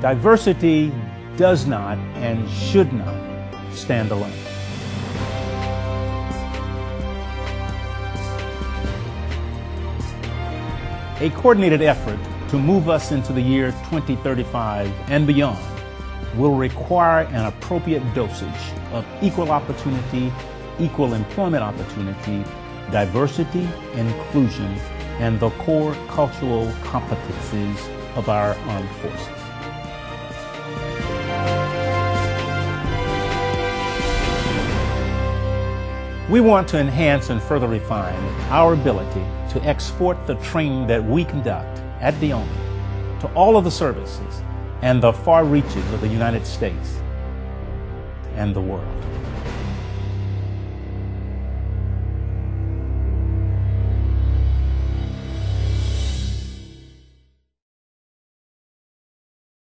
Diversity does not and should not stand alone. A coordinated effort to move us into the year 2035 and beyond will require an appropriate dosage of equal opportunity, equal employment opportunity, diversity, inclusion, and the core cultural competencies of our armed forces. We want to enhance and further refine our ability to export the training that we conduct at DEOMI to all of the services and the far reaches of the United States and the world.